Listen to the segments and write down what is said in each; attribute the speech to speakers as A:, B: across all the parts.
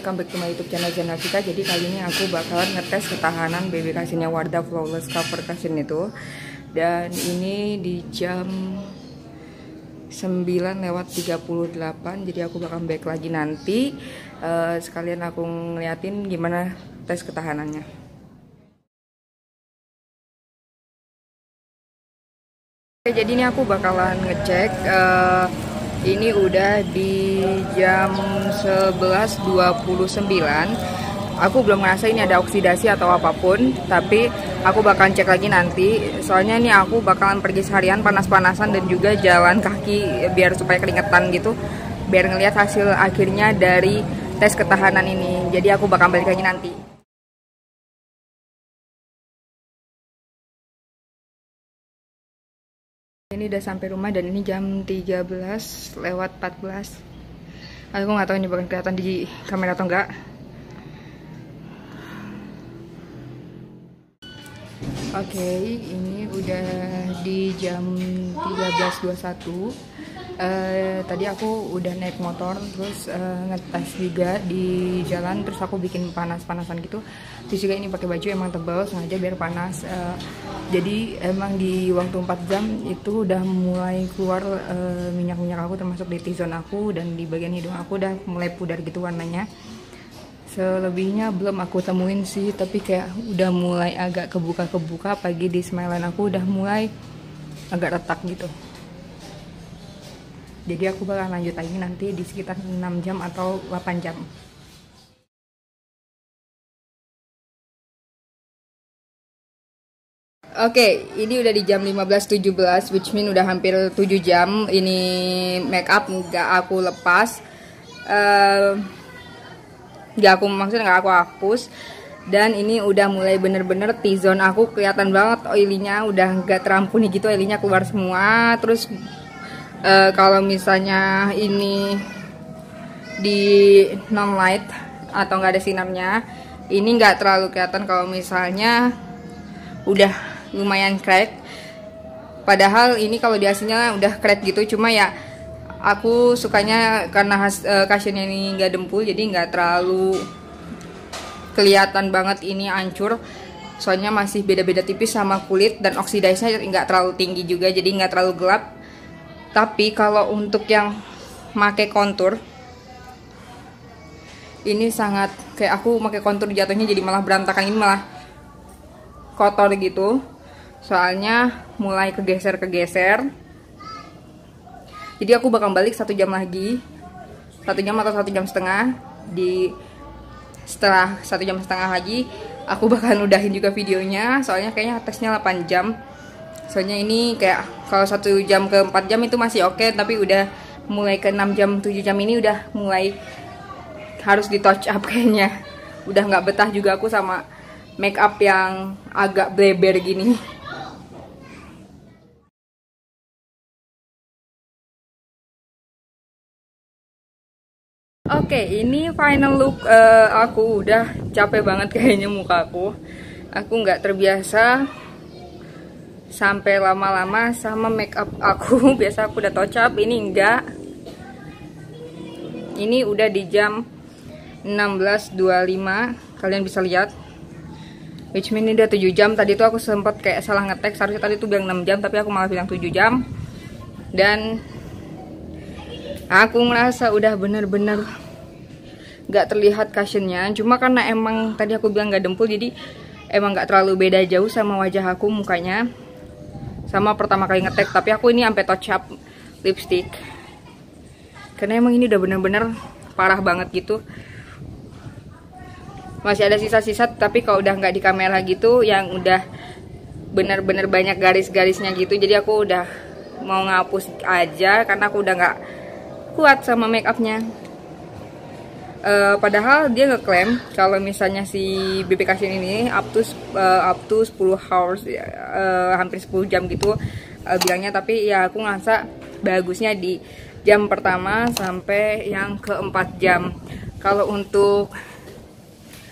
A: welcome back to my youtube channel channel kita Jadi kali ini aku bakalan ngetes ketahanan BB Cushion-nya Wardah Flawless Cover Cushion itu. Dan ini di jam 9 lewat 38 Jadi aku bakal back lagi nanti. Uh, Sekalian aku ngeliatin gimana tes ketahanannya. Oke, jadi ini aku bakalan ngecek uh, ini udah di jam 11.29 aku belum ngerasa ini ada oksidasi atau apa pun tapi aku bakalan cek lagi nanti. Soalnya ini aku bakalan pergi seharian panas-panasan dan juga jalan kaki biar supaya keringetan gitu biar ngelihat hasil akhirnya dari tes ketahanan ini. Jadi aku bakal balik lagi nanti ini udah sampai rumah dan ini jam 13 lewat 14 aku nggak tahu ini bakal kelihatan di kamera atau enggak Oke, okay, ini udah di jam 13.21 uh, Tadi aku udah naik motor Terus uh, ngetes juga di jalan Terus aku bikin panas-panasan gitu. Terus juga ini pakai baju emang tebal Sengaja biar panas. Uh, Jadi emang di waktu 4 jam Itu udah mulai keluar minyak-minyak uh, aku Termasuk di T-zone aku Dan di bagian hidung aku udah mulai pudar gitu warnanya. Selebihnya belum aku temuin sih tapi kayak udah mulai agak kebuka-kebuka pagi di smileline aku udah mulai agak retak gitu jadi aku bakal lanjut lagi nanti di sekitar 6 jam atau 8 jam Oke, okay, ini udah di jam 15.17, which mean udah hampir 7 jam. Ini make up nggak aku lepas. Uh, nggak aku maksudnya nggak aku hapus dan ini udah mulai bener-bener T-zone aku kelihatan banget oilinya udah nggak terampuni gitu oilinya keluar semua terus uh, kalau misalnya ini di non light atau nggak ada sinarnya ini nggak terlalu kelihatan kalau misalnya udah lumayan crack. Padahal ini kalau di aslinya udah crack gitu cuma ya aku sukanya karena has, uh, ini nggak dempul jadi nggak terlalu kelihatan banget ini hancur. Soalnya masih beda-beda tipis sama kulit dan oksidasinya nggak terlalu tinggi juga jadi nggak terlalu gelap tapi kalau untuk yang make kontur ini sangat kayak aku pakai kontur jatuhnya jadi malah berantakan. Ini malah kotor gitu. Soalnya mulai kegeser-kegeser. Jadi aku bakal balik satu jam lagi. Satu jam atau satu jam setengah. Di setelah satu jam setengah lagi aku bakal udahin juga videonya. Soalnya kayaknya tesnya 8 jam soalnya ini kayak kalau satu jam ke 4 jam itu masih oke okay, tapi udah mulai ke 6 jam 7 jam ini udah mulai harus di touch up kayaknya. Udah nggak betah juga aku sama make up yang agak bleber gini. Oke, okay, ini final look uh, aku. Udah capek banget kayaknya muka aku. Aku nggak terbiasa sampai lama-lama sama make up aku. Biasa aku udah touch up, ini enggak. Ini udah di jam 16.25. Kalian bisa lihat. Which mean ini udah 7 jam. Tadi tuh aku sempet kayak salah ngetek. Seharusnya tadi tuh bilang 6 jam, tapi aku malah bilang 7 jam. Dan aku merasa udah bener-bener gak terlihat cushionnya cuma karena emang tadi aku bilang gak dempul jadi emang gak terlalu beda jauh sama wajah aku mukanya sama pertama kali ngetek tapi aku ini sampai touch up lipstick. Karena emang ini udah bener-bener parah banget gitu. Masih ada sisa-sisa tapi kalau udah nggak di kamera gitu yang udah bener-bener banyak garis-garisnya gitu jadi aku udah mau ngapus aja karena aku udah nggak kuat sama make upnya uh, padahal dia ngeklaim kalau misalnya si Cushion ini up to uh, up to 10 hours uh, hampir 10 jam gitu uh, bilangnya. Tapi ya aku ngerasa bagusnya di jam pertama sampai yang keempat jam. Kalau untuk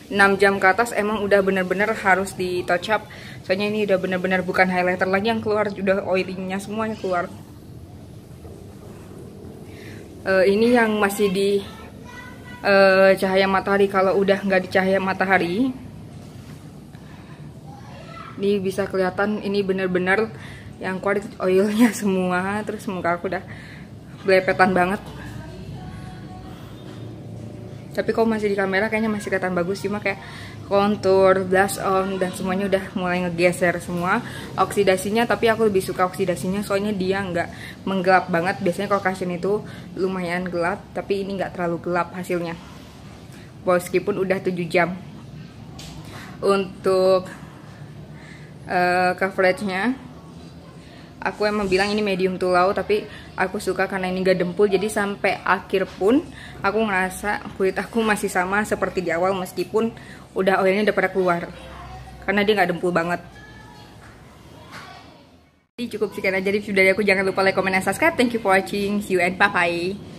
A: 6 jam ke atas emang udah bener-bener harus di touch up. Soalnya ini udah bener-bener bukan highlighter lagi yang keluar udah oilingnya semuanya keluar. Uh, ini yang masih di uh, cahaya matahari kalau udah nggak di cahaya matahari ini bisa kelihatan ini bener-bener yang kuat oilnya semua terus muka aku udah belepetan banget tapi kalau masih di kamera kayaknya masih kelihatan bagus. Cuma kayak kontur, blush on dan semuanya udah mulai ngegeser semua oksidasinya tapi aku lebih suka oksidasinya soalnya dia nggak menggelap banget. Biasanya kalau cushion itu lumayan gelap tapi ini nggak terlalu gelap hasilnya. Meskipun udah 7 jam. Untuk uh, coveragenya aku emang bilang ini medium to low tapi aku suka karena ini gak dempul. Jadi sampai akhir pun aku ngerasa kulit aku masih sama seperti di awal meskipun udah oilnya udah pada keluar. Karena dia gak dempul banget. Jadi cukup sekian aja review dari aku. Jangan lupa like, comment, dan subscribe. Thank you for watching. See you and bye bye